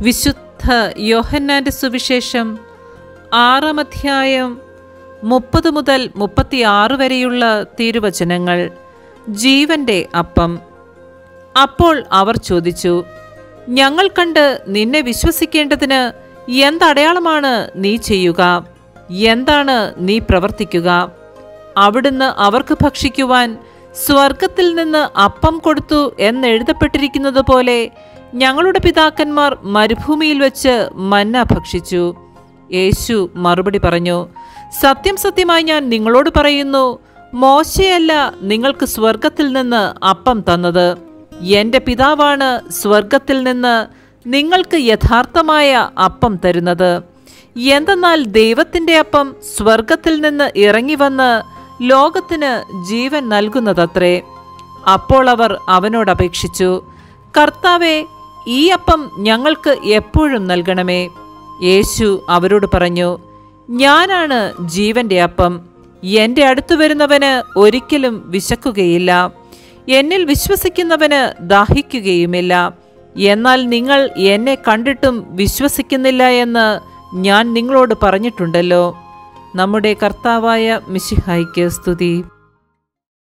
വിശുദ്ധ യോഹന്നാന്റെ സുവിശേഷം ആറാം അധ്യായം മുപ്പത് മുതൽ മുപ്പത്തിയാറ് വരെയുള്ള തിരുവചനങ്ങൾ. ജീവന്റെ അപ്പം. അപ്പോൾ അവർ ചോദിച്ചു ഞങ്ങൾ കണ്ട് നിന്നെ വിശ്വസിക്കേണ്ടതിന് എന്തടയാളമാണ് നീ ചെയ്യുക? എന്താണ് നീ പ്രവർത്തിക്കുക? അവിടുന്ന് അവർക്ക് ഭക്ഷിക്കുവാൻ സ്വർഗത്തിൽ നിന്ന് അപ്പം കൊടുത്തു എന്നെഴുതപ്പെട്ടിരിക്കുന്നത് പോലെ ഞങ്ങളുടെ പിതാക്കന്മാർ മരുഭൂമിയിൽ വെച്ച് മന്ന ഭക്ഷിച്ചു. യേശു മറുപടി പറഞ്ഞു സത്യം സത്യമായി ഞാൻ നിങ്ങളോട് പറയുന്നു മോശയല്ല നിങ്ങൾക്ക് സ്വർഗത്തിൽ നിന്ന് അപ്പം തന്നത്. എന്റെ പിതാവാണ് സ്വർഗത്തിൽ നിന്ന് നിങ്ങൾക്ക് യഥാർത്ഥമായ അപ്പം തരുന്നത്. എന്തെന്നാൽ ദൈവത്തിന്റെ അപ്പം സ്വർഗത്തിൽ നിന്ന് ഇറങ്ങി വന്ന് ലോകത്തിന് ജീവൻ നൽകുന്നതത്രേ. അപ്പോൾ അവർ അവനോടപേക്ഷിച്ചു കർത്താവെ ഈ അപ്പം ഞങ്ങൾക്ക് എപ്പോഴും നൽകണമേ. യേശു അവരോട് പറഞ്ഞു ഞാനാണ് ജീവന്റെ അപ്പം. എന്റെ അടുത്തു വരുന്നവന് ഒരിക്കലും വിശക്കുകയില്ല. എന്നിൽ വിശ്വസിക്കുന്നവന് ദാഹിക്കുകയുമില്ല. എന്നാൽ നിങ്ങൾ എന്നെ കണ്ടിട്ടും വിശ്വസിക്കുന്നില്ല എന്ന് ഞാൻ നിങ്ങളോട് പറഞ്ഞിട്ടുണ്ടല്ലോ. നമ്മുടെ കർത്താവായ മിശിഹായ്ക്ക് സ്തുതി.